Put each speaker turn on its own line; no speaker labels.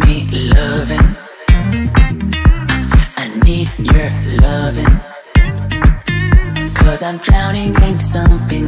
loving. I need your loving. Cause I'm drowning in something